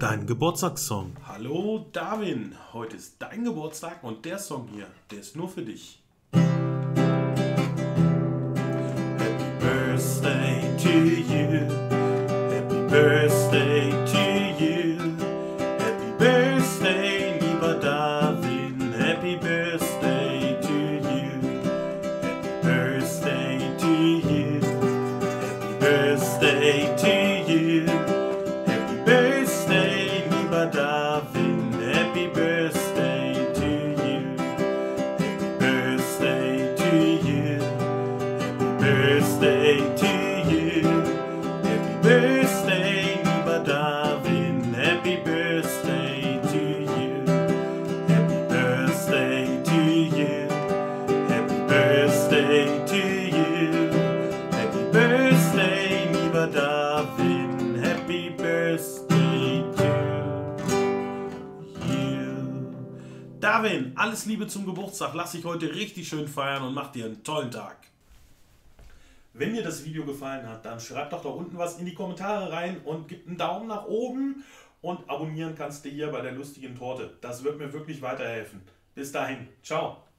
Dein Geburtstagssong. Hallo Darwin, heute ist dein Geburtstag und der Song hier, der ist nur für dich. Happy Birthday to you. Happy Birthday to you. Happy Birthday, Darwin, alles Liebe zum Geburtstag. Lass dich heute richtig schön feiern und mach dir einen tollen Tag. Wenn dir das Video gefallen hat, dann schreib doch da unten was in die Kommentare rein und gib einen Daumen nach oben und abonnieren kannst du hier bei der lustigen Torte. Das wird mir wirklich weiterhelfen. Bis dahin, ciao.